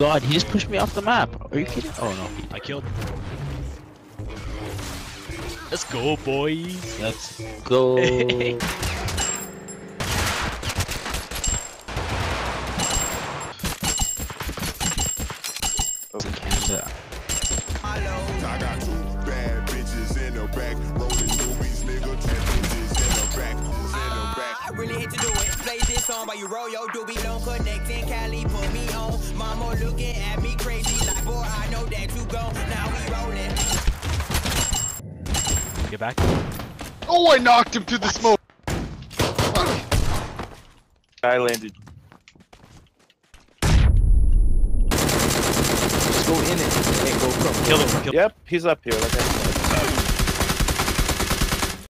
God, he just pushed me off the map. Are you kidding? Oh no. I killed. Let's go, boys. Let's go. Canada. I got two bad bitches in the back, rolling newbies, nigga, two bitches in the back, in the back. I really hate to do it. Play this song while you roll your doobie. Don't connect in Cali, put me on. Mama looking at me crazy like, boy, I know that you gone. Now we rolling. Get back. Oh, I knocked him to the smoke. Guy landed. Just go in it. Hey, go come. Kill him. Kill Yep, he's up here. Like I